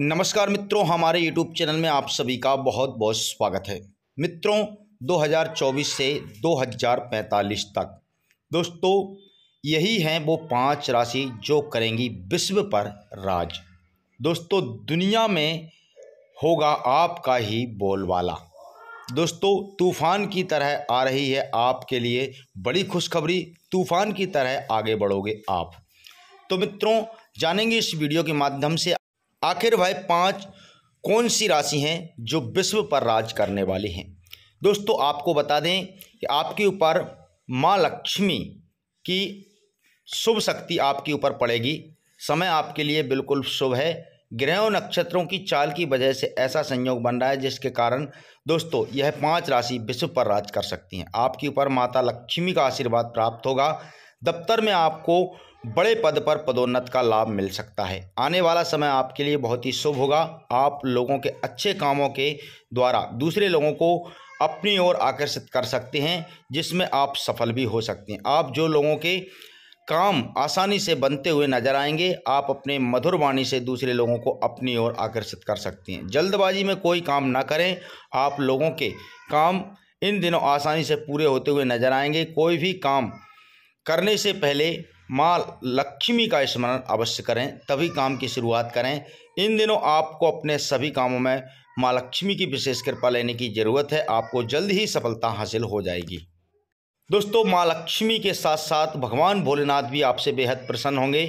नमस्कार मित्रों, हमारे YouTube चैनल में आप सभी का बहुत बहुत स्वागत है। मित्रों 2024 से 2045 तक, दोस्तों, यही हैं वो पाँच राशि जो करेंगी विश्व पर राज। दोस्तों, दुनिया में होगा आपका ही बोलवाला दोस्तों, तूफ़ान की तरह आ रही है आपके लिए बड़ी खुशखबरी, तूफ़ान की तरह आगे बढ़ोगे आप। तो मित्रों, जानेंगे इस वीडियो के माध्यम से आखिर भाई पाँच कौन सी राशि हैं जो विश्व पर राज करने वाली हैं? दोस्तों, आपको बता दें कि आपके ऊपर माँ लक्ष्मी की शुभ शक्ति आपके ऊपर पड़ेगी। समय आपके लिए बिल्कुल शुभ है। ग्रहों नक्षत्रों की चाल की वजह से ऐसा संयोग बन रहा है, जिसके कारण दोस्तों, यह पाँच राशि विश्व पर राज कर सकती हैं। आपके ऊपर माता लक्ष्मी का आशीर्वाद प्राप्त होगा। दफ्तर में आपको बड़े पद पर पदोन्नत का लाभ मिल सकता है। आने वाला समय आपके लिए बहुत ही शुभ होगा। आप लोगों के अच्छे कामों के द्वारा दूसरे लोगों को अपनी ओर आकर्षित कर सकते हैं, जिसमें आप सफल भी हो सकते हैं। आप जो लोगों के काम आसानी से बनते हुए नज़र आएँगे, आप अपने मधुर वाणी से दूसरे लोगों को अपनी ओर आकर्षित कर सकते हैं। जल्दबाजी में कोई काम ना करें। आप लोगों के काम इन दिनों आसानी से पूरे होते हुए नज़र आएँगे। कोई भी काम करने से पहले माँ लक्ष्मी का स्मरण अवश्य करें, तभी काम की शुरुआत करें। इन दिनों आपको अपने सभी कामों में माँ लक्ष्मी की विशेष कृपा लेने की ज़रूरत है, आपको जल्द ही सफलता हासिल हो जाएगी। दोस्तों, माँ लक्ष्मी के साथ साथ भगवान भोलेनाथ भी आपसे बेहद प्रसन्न होंगे।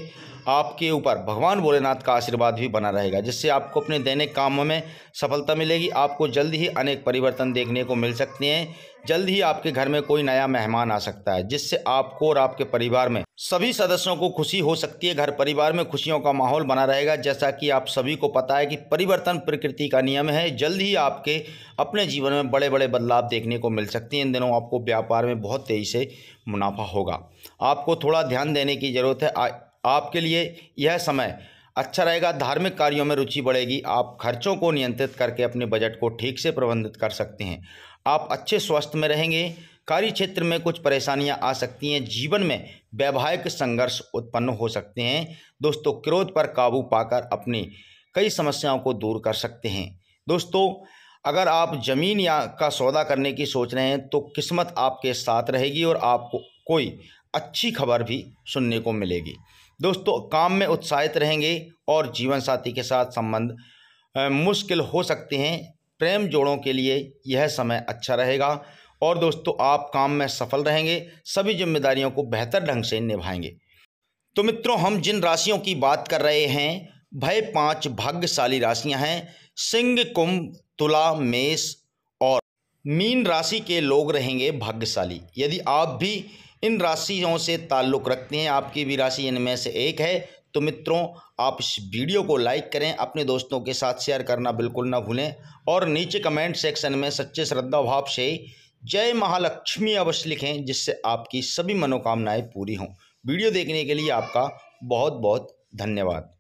आपके ऊपर, भगवान भोलेनाथ का आशीर्वाद भी बना रहेगा, जिससे आपको अपने दैनिक कामों में सफलता मिलेगी, आपको जल्द ही अनेक परिवर्तन देखने को मिल सकते हैं, जल्द ही आपके घर में कोई नया मेहमान आ सकता है, जिससे आपको और आपके परिवार में सभी सदस्यों को खुशी हो सकती है, घर परिवार में खुशियों का माहौल बना रहेगा, जैसा कि आप सभी को पता है कि परिवर्तन प्रकृति का नियम है, जल्द ही आपके अपने जीवन में बड़े बड़े बदलाव देखने को मिल सकते हैं, इन दिनों आपको व्यापार में बहुत तेज़ी से मुनाफा होगा। आपको थोड़ा ध्यान देने की ज़रूरत है आपके लिए यह समय अच्छा रहेगा, धार्मिक कार्यों में रुचि बढ़ेगी, आप खर्चों को नियंत्रित करके अपने बजट को ठीक से प्रबंधित कर सकते हैं। आप अच्छे स्वास्थ्य में रहेंगे, कार्य क्षेत्र में कुछ परेशानियाँ आ सकती हैं, जीवन में वैवाहिक संघर्ष उत्पन्न हो सकते हैं। दोस्तों, क्रोध पर काबू पाकर अपनी कई समस्याओं को दूर कर सकते हैं। दोस्तों, अगर आप ज़मीन या का सौदा करने की सोच रहे हैं तो किस्मत आपके साथ रहेगी और आपको कोई अच्छी खबर भी सुनने को मिलेगी। दोस्तों, काम में उत्साहित रहेंगे और जीवन साथी के साथ संबंध मुश्किल हो सकते हैं। प्रेम जोड़ों के लिए यह समय अच्छा रहेगा। और दोस्तों, आप काम में सफल रहेंगे। सभी जिम्मेदारियों को बेहतर ढंग से निभाएँगे। तो मित्रों, हम जिन राशियों की बात कर रहे हैं, भय पाँच भाग्यशाली राशियाँ हैं। सिंह, कुंभ, तुला, मेष और मीन राशि के लोग रहेंगे भाग्यशाली। यदि आप भी इन राशियों से ताल्लुक़ रखते हैं। आपकी भी राशि इनमें से एक है। तो मित्रों, आप इस वीडियो को लाइक करें, अपने दोस्तों के साथ शेयर करना बिल्कुल ना भूलें और नीचे कमेंट सेक्शन में सच्चे श्रद्धा भाव से जय महालक्ष्मी अवश्य लिखें, जिससे आपकी सभी मनोकामनाएँ पूरी हों। वीडियो देखने के लिए आपका बहुत बहुत धन्यवाद।